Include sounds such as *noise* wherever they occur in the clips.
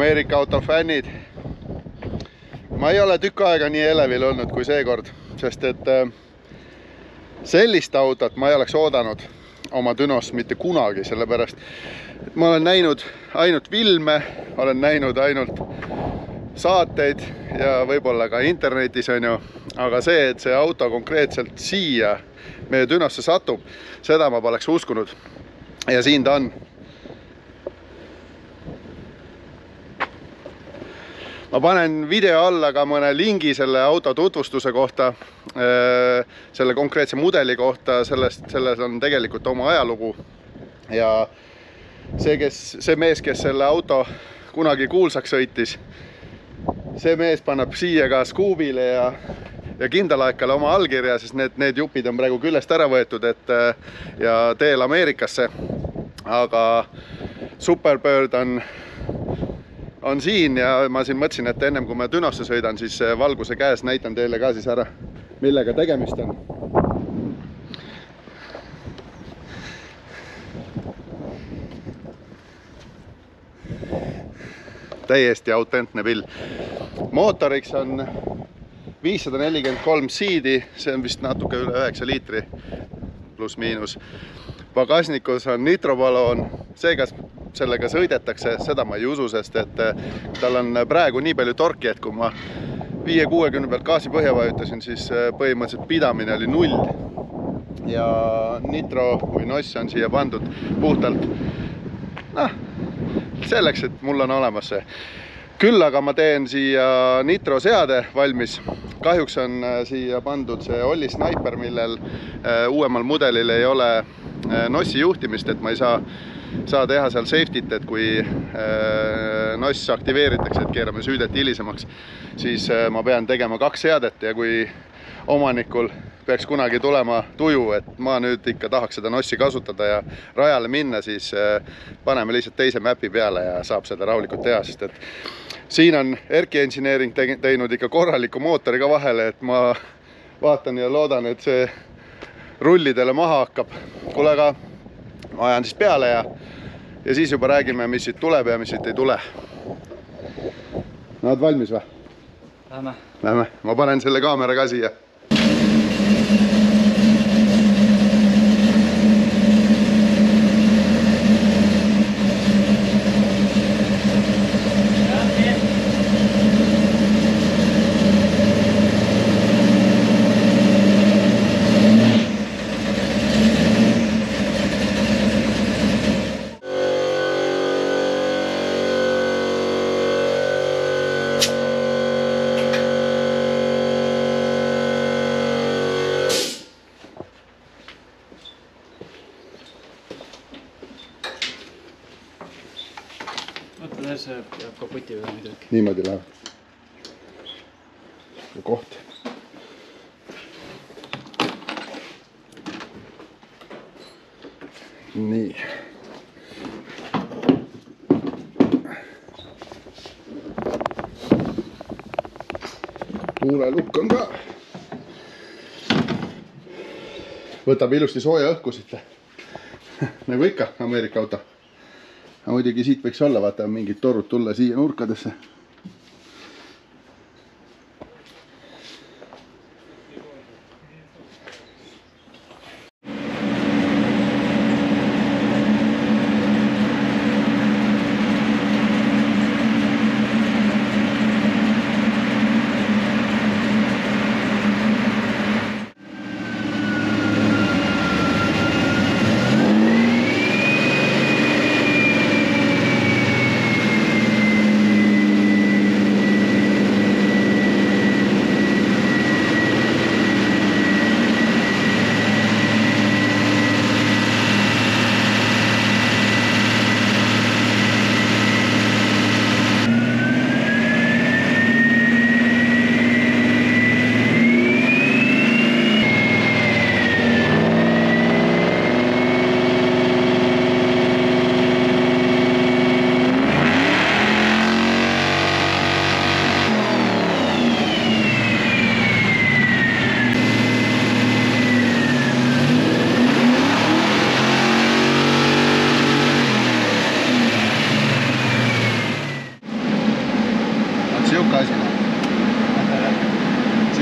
Ameerika autofännid. ma ei ole tükk aega nii elevil olnud kui seekord, sest et äh, sellist autot ma ei oleks oodanud oma Dünos mitte kunagi, sellepärast et ma olen näinud ainult filme, olen näinud ainult saateid ja võib-olla ka internetis on ju, aga see, et see auto konkreetselt siia meie Dünosse satub, seda ma poleks uskunud. ja siin ta on ma panen video alla ka mõne lingi selle auto tutvustuse kohta, selle konkreetse mudeli kohta, sellest, selles on tegelikult oma ajalugu. ja see, kes, see mees, kes selle auto kunagi kuulsaks sõitis, see mees paneb siia ka Scoobile ja, ja kindalaekale oma allkirja, sest need, need jupid on praegu küljest ära võetud, et ja teel Ameerikasse. aga Superbird on on siin ja ma siin mõtlesin, et ennem kui ma Dünosse sõidan, siis valguse käes näitan teile ka siis ära, millega tegemist on. täiesti autentne pill. mootoriks on viissada nelikümmend kolm siidi, see on vist natuke üle üheksa liitri pluss-miinus. pagasnikus on nitropaloon, see, kas sellega sõidetakse, seda ma ei usu, sest et tal on praegu nii palju torki, et kui ma viie-kuuekümne pealt gaasi põhja vajutasin, siis põhimõtteliselt pidamine oli null. ja nitro või noss on siia pandud puhtalt noh, selleks, et mul on olemas see. küll aga ma teen siia nitroseade valmis. kahjuks on siia pandud see Olli Sniper, millel uuemal mudelil ei ole nossi juhtimist, et ma ei saa saa teha seal safety't, et kui äh, noss aktiveeritakse, et keerame süüdet hilisemaks, siis äh, ma pean tegema kaks seadet ja kui omanikul peaks kunagi tulema tuju, et ma nüüd ikka tahaks seda nossi kasutada ja rajale minna, siis äh, paneme lihtsalt teise mäpi peale ja saab seda rahulikult teha, sest et siin on Erki Engineering teinud ikka korraliku mootori ka vahele, et ma vaatan ja loodan, et see rullidele maha hakkab. kuule, aga ma ajan siis peale ja, ja siis juba räägime, mis siit tuleb ja mis siit ei tule. oled valmis või? Lähme. Lähme, ma panen selle kaamera ka siia. See jääb kaputi peale muidugi. niimoodi läheb. koht. nii. tuulelukk on ka. võtab ilusti sooja õhku siit. *laughs* nagu ikka Ameerika auto aga muidugi siit võiks olla, vaata mingid torud tulla siia nurkadesse.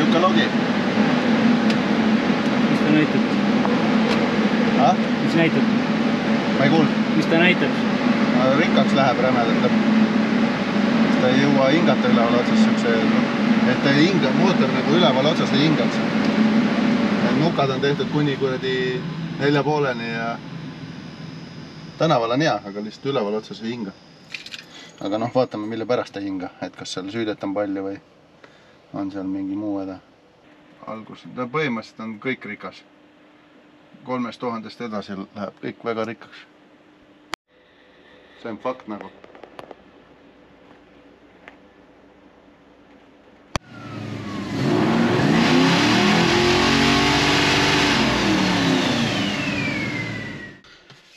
lükka logi. mis ta näitab? mis näitab? ma ei kuulnud. mis ta näitab? rikkaks läheb rämedalt lõpp. ta ei jõua hingata üleval otsas siukse, noh, et ta ei hinga, mootor nagu üleval otsas ei hingaks. nukad on tehtud kuni kuradi nelja pooleni ja tänaval on hea, aga lihtsalt üleval otsas ei hinga. aga noh, vaatame, mille pärast ei hinga, et kas seal süüdet on palju või on seal mingi muu häda. algus, ta põhimõtteliselt on kõik rikas. kolmest tuhandest edasi läheb kõik väga rikkaks see on fakt nagu.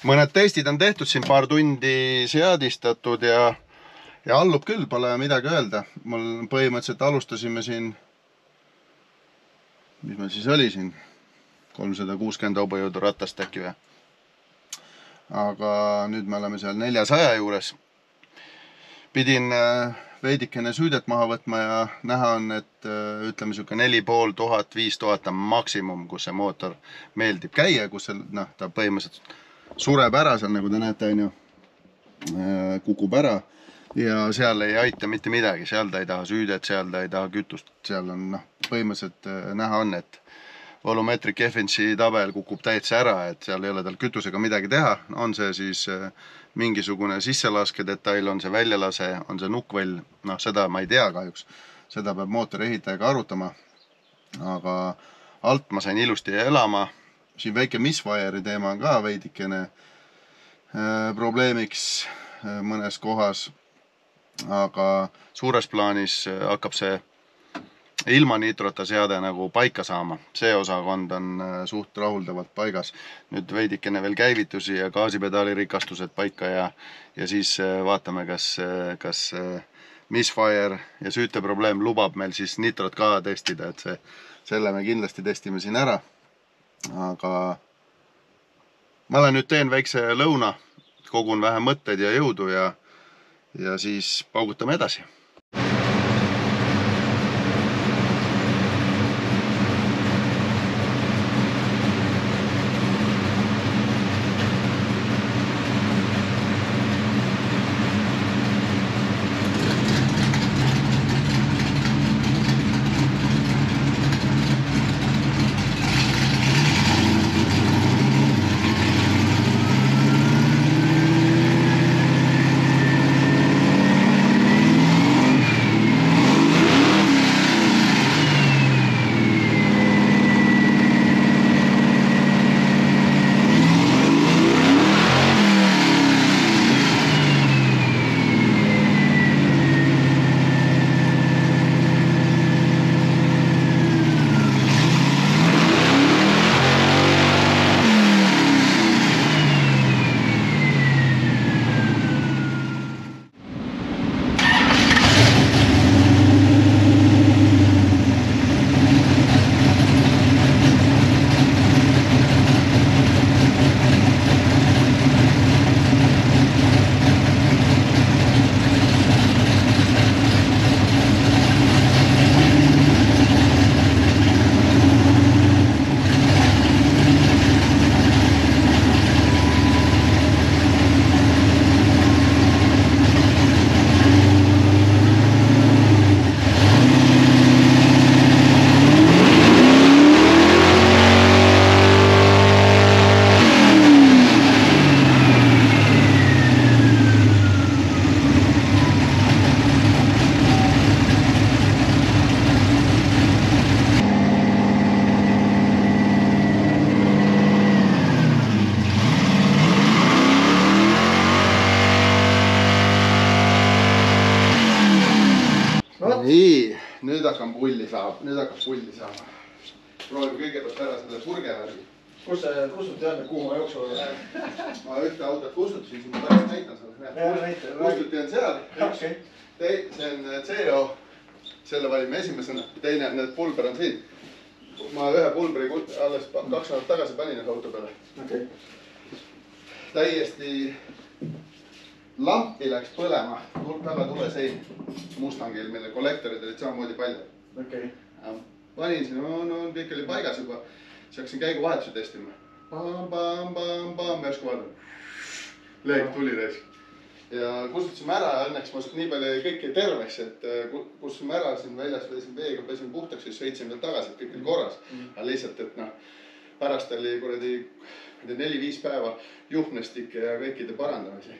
mõned testid on tehtud siin paar tundi seadistatud ja, ja allub küll, pole midagi öelda. mul põhimõtteliselt alustasime siin, mis meil siis oli siin, kolmsada kuuskümmend hobujõudu ratast äkki või? aga nüüd me oleme seal neljasaja juures. pidin äh, veidikene süüdet maha võtma ja näha on, et äh, ütleme sihuke neli pool tuhat, viis tuhat on maksimum, kus see mootor meeldib käia, kus see noh, ta põhimõtteliselt sureb ära seal, nagu te näete, onju. kukub ära ja seal ei aita mitte midagi, seal ta ei taha süüdet, seal ta ei taha kütust, seal on noh, põhimõtteliselt äh, näha on, et volumetric efficiency tabel kukub täitsa ära, et seal ei ole tal kütusega midagi teha, on see siis äh, mingisugune sisselaskedetail, on see väljalase, on see nukkvõll, noh, seda ma ei tea kahjuks. seda peab mootori ehitajaga arutama. aga alt ma sain ilusti elama. siin väike misfire'i teema on ka veidikene äh, probleemiks mõnes kohas. Aga suures plaanis äh, hakkab see ilma nitrota seade nagu paika saama, see osakond on äh, suht rahuldavalt paigas. nüüd veidikene veel käivitusi ja gaasipedaali rikastused paika ja, ja siis äh, vaatame, kas, kas misfire ja süüteprobleem lubab meil siis nitrot ka testida, et see, selle me kindlasti testime siin ära. aga ma lähen nüüd teen väikse lõuna, kogun vähe mõtteid ja jõudu ja, ja siis paugutame edasi nii, nüüd hakkan pulli saama, nüüd hakkab pulli saama. proovime kõigepealt ära selle purgevärgi. kus see kustuti on kuuma jooksu? ma ühte autot kustutasin, siis ma pärast näitan sulle. Kustuti on seal, okei, Tei-, see on äh, CO, selle valime esimesena, teine, need pulber on siin. ma ühe pulbri alles kaks nädalat tagasi panin ühe auto peale. okei. täiesti lampi läks põlema, väga tulesein Mustangil, mille kollektorid olid samamoodi palju. okei. panin sinna, no, no kõik oli paigas juba, siis hakkasin käiguvahetusi testima. Pam-pam-pam-pam, järsku vaatan. leek tuli raisk. ja kustutasime ära, õnneks ma nii palju jäi kõik jäi terveks, et äh, ku- kustutasime ära siin väljas, pesin veega, pesime puhtaks, siis sõitsime veel tagasi, et kõik oli korras. aga lihtsalt, et noh, pärast oli kuradi, ma ei tea, neli-viis päeva juhnestike ja kõikide parandamisi.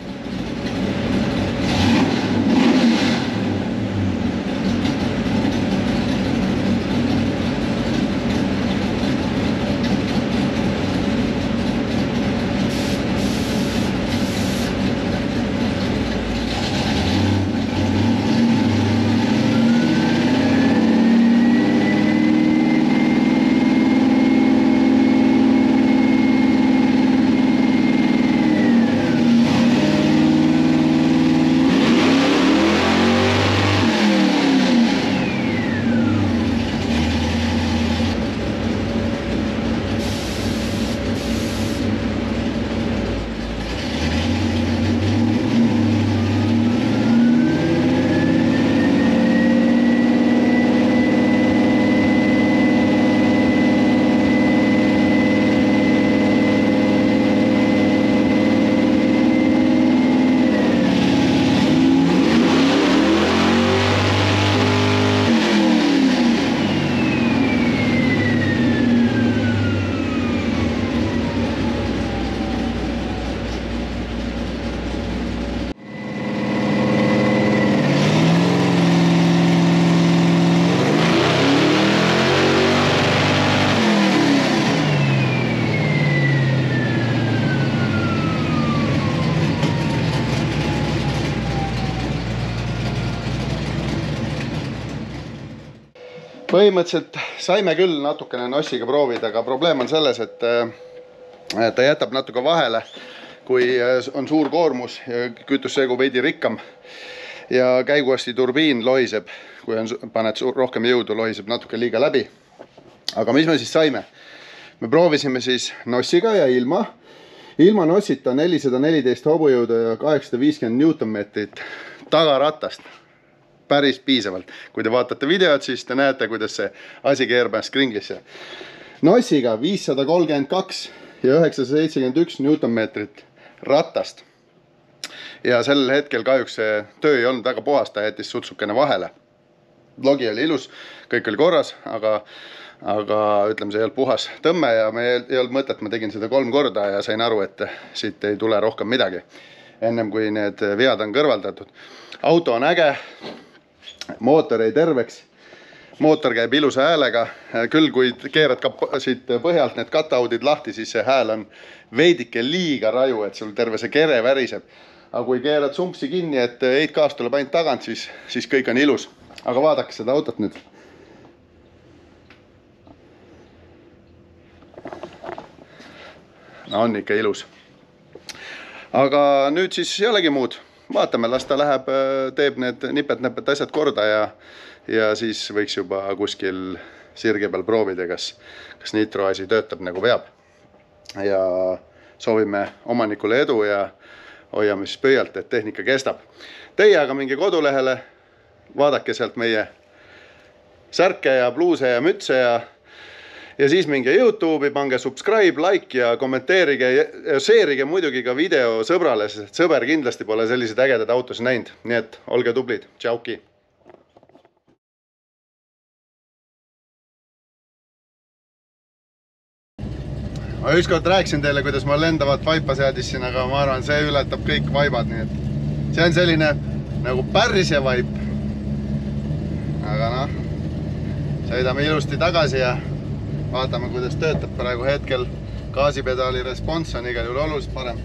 põhimõtteliselt saime küll natukene nossiga proovida, aga probleem on selles, et äh, ta jätab natuke vahele, kui äh, on suur koormus ja kütussegu veidi rikkam ja käiguasti turbiin lohiseb, kui on, paned rohkem jõudu, lohiseb natuke liiga läbi. aga mis me siis saime? me proovisime siis nossiga ja ilma, ilma nossita nelisada neliteist hobujõudu ja kaheksasada viiskümmend Newtonmeetrit tagaratast päris piisavalt. kui te vaatate videot, siis te näete, kuidas see asi keerab ennast kringlisse. nossiga viissada kolmkümmend kaks ja üheksasada seitsekümmend üks Newtonmeetrit ratast. ja sel hetkel kahjuks see töö ei olnud väga puhas, ta jättis sutsukene vahele. logi oli ilus, kõik oli korras, aga, aga ütleme, see ei olnud puhas tõmme ja me ei, ei olnud mõtet, ma tegin seda kolm korda ja sain aru, et siit ei tule rohkem midagi. ennem kui need vead on kõrvaldatud. auto on äge mootor jäi terveks, mootor käib ilusa häälega, küll kui keerad ka siit põhjalt need kataudid lahti, siis see hääl on veidike liiga raju, et sul terve see kere väriseb. aga kui keerad sumpsi kinni, et heitgaas tuleb ainult tagant, siis, siis kõik on ilus. aga vaadake seda autot nüüd. on ikka ilus. aga nüüd siis ei olegi muud, vaatame, las ta läheb, teeb need nipet-näpet asjad korda ja, ja siis võiks juba kuskil sirge peal proovida, kas, kas nitro asi töötab nagu peab. ja soovime omanikule edu ja hoiame siis pöialt, et tehnika kestab. Teie aga minge kodulehele, vaadake sealt meie särke ja pluuse ja mütse ja ja siis minge Youtube'i, pange subscribe, like ja kommenteerige ja share ige muidugi ka video sõbrale, sest sõber kindlasti pole selliseid ägedaid autosid näinud, nii et olge tublid, tšauki. ma ükskord rääkisin teile, kuidas ma lendavat vaipa seadisin, aga ma arvan, see ületab kõik vaibad, nii et see on selline nagu pärsja vaip. aga noh, sõidame ilusti tagasi ja vaatame, kuidas töötab praegu hetkel. gaasipedaali respons on igal juhul oluliselt parem